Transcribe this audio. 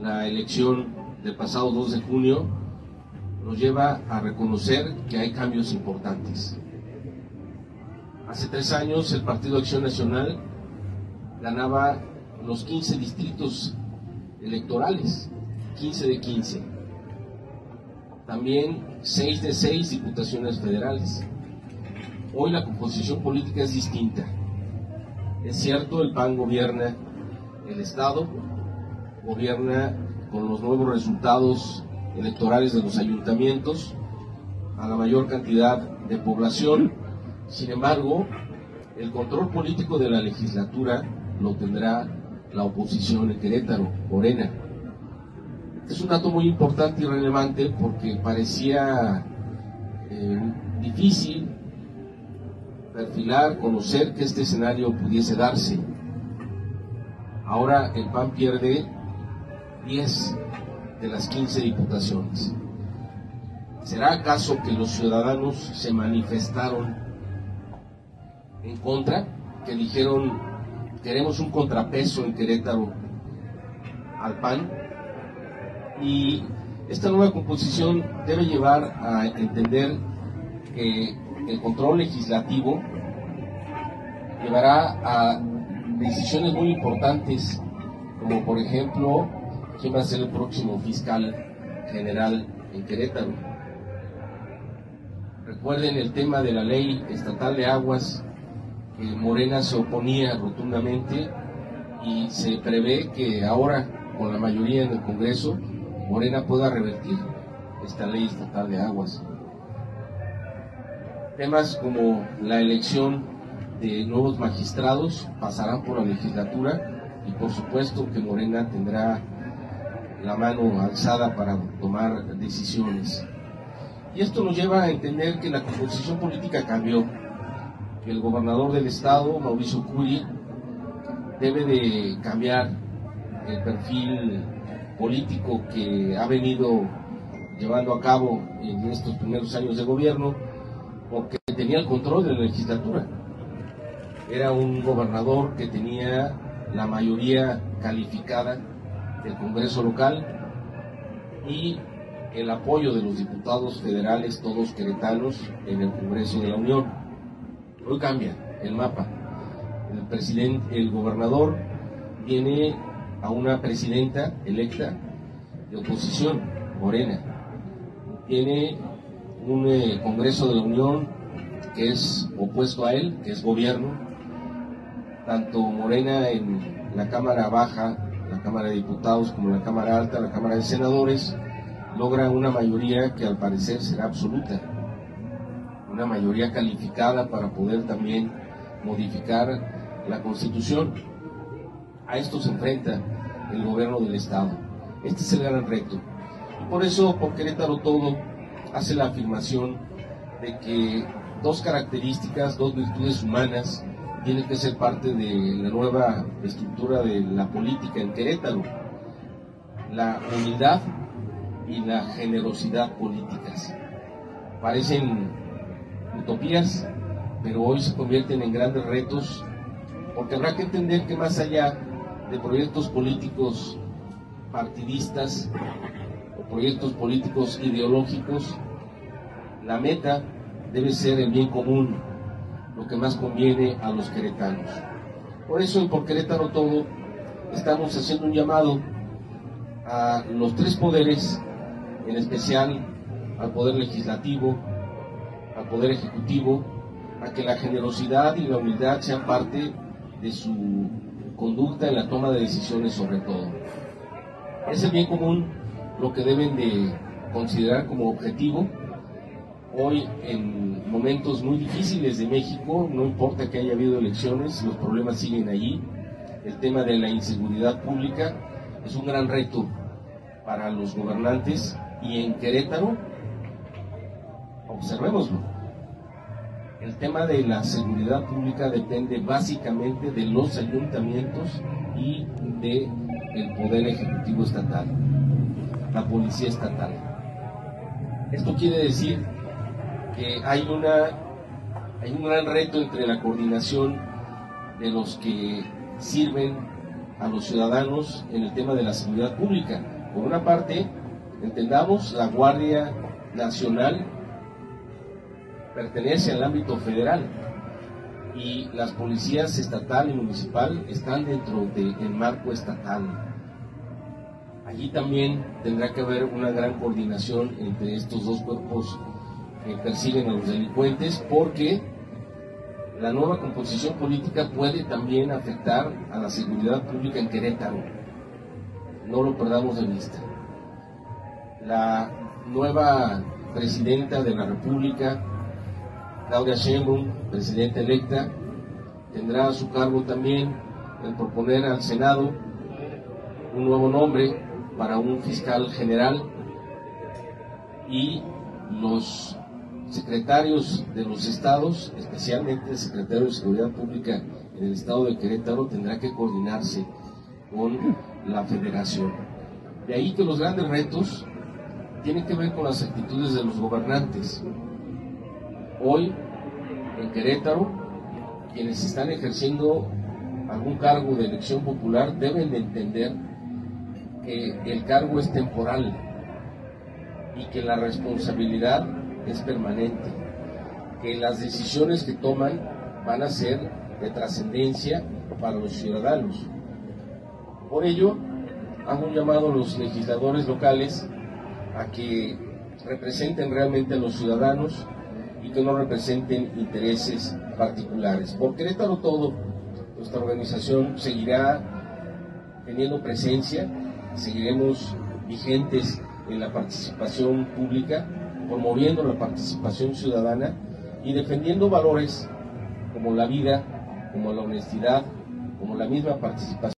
la elección del pasado 2 de junio nos lleva a reconocer que hay cambios importantes. Hace tres años el Partido Acción Nacional ganaba los 15 distritos electorales, 15 de 15. También 6 de 6 diputaciones federales. Hoy la composición política es distinta. Es cierto, el PAN gobierna el Estado, gobierna con los nuevos resultados electorales de los ayuntamientos a la mayor cantidad de población. Sin embargo, el control político de la legislatura lo tendrá la oposición en Querétaro, Morena. Es un dato muy importante y relevante porque parecía eh, difícil perfilar, conocer que este escenario pudiese darse. Ahora el PAN pierde 10 de las 15 diputaciones. ¿Será acaso que los ciudadanos se manifestaron en contra? Que dijeron, queremos un contrapeso en Querétaro al PAN. Y esta nueva composición debe llevar a entender que el control legislativo llevará a decisiones muy importantes, como por ejemplo quién va a ser el próximo fiscal general en Querétaro. Recuerden el tema de la ley estatal de aguas, que Morena se oponía rotundamente y se prevé que ahora, con la mayoría en el Congreso, Morena pueda revertir esta ley estatal de aguas. Temas como la elección de nuevos magistrados pasarán por la legislatura y por supuesto que Morena tendrá la mano alzada para tomar decisiones. Y esto nos lleva a entender que la composición política cambió, que el gobernador del estado, Mauricio Curi, debe de cambiar el perfil político que ha venido llevando a cabo en estos primeros años de gobierno, porque tenía el control de la legislatura. Era un gobernador que tenía la mayoría calificada del Congreso local y el apoyo de los diputados federales, todos queretanos, en el Congreso de la Unión. Hoy cambia el mapa. El presidente, el gobernador tiene a una presidenta electa de oposición, Morena. Tiene un eh, Congreso de la Unión que es opuesto a él, que es gobierno. Tanto Morena en la Cámara Baja la Cámara de Diputados como la Cámara Alta, la Cámara de Senadores, logra una mayoría que al parecer será absoluta, una mayoría calificada para poder también modificar la Constitución. A esto se enfrenta el gobierno del Estado. Este es el gran reto. Y por eso, por Querétaro Todo hace la afirmación de que dos características, dos virtudes humanas tiene que ser parte de la nueva estructura de la política en Querétaro. La unidad y la generosidad políticas. Parecen utopías, pero hoy se convierten en grandes retos, porque habrá que entender que más allá de proyectos políticos partidistas o proyectos políticos ideológicos, la meta debe ser el bien común, lo que más conviene a los queretanos. Por eso Por Querétaro Todo estamos haciendo un llamado a los tres poderes, en especial al poder legislativo, al poder ejecutivo, a que la generosidad y la humildad sean parte de su conducta en la toma de decisiones sobre todo. Es el bien común lo que deben de considerar como objetivo hoy en momentos muy difíciles de México, no importa que haya habido elecciones, los problemas siguen allí. El tema de la inseguridad pública es un gran reto para los gobernantes y en Querétaro, observémoslo, el tema de la seguridad pública depende básicamente de los ayuntamientos y el poder ejecutivo estatal, la policía estatal. Esto quiere decir que hay, una, hay un gran reto entre la coordinación de los que sirven a los ciudadanos en el tema de la seguridad pública. Por una parte, entendamos, la Guardia Nacional pertenece al ámbito federal y las policías estatal y municipal están dentro del marco estatal. Allí también tendrá que haber una gran coordinación entre estos dos cuerpos que persiguen a los delincuentes porque la nueva composición política puede también afectar a la seguridad pública en Querétaro. No lo perdamos de vista. La nueva presidenta de la República, Claudia Sheinbaum, presidenta electa, tendrá a su cargo también el proponer al Senado un nuevo nombre para un fiscal general y los secretarios de los estados, especialmente el secretario de Seguridad Pública en el estado de Querétaro, tendrá que coordinarse con la federación. De ahí que los grandes retos tienen que ver con las actitudes de los gobernantes. Hoy, en Querétaro, quienes están ejerciendo algún cargo de elección popular deben de entender que el cargo es temporal y que la responsabilidad es permanente, que las decisiones que toman van a ser de trascendencia para los ciudadanos. Por ello, hago un llamado a los legisladores locales a que representen realmente a los ciudadanos y que no representen intereses particulares. Por Querétaro todo, nuestra organización seguirá teniendo presencia, seguiremos vigentes en la participación pública promoviendo la participación ciudadana y defendiendo valores como la vida, como la honestidad, como la misma participación.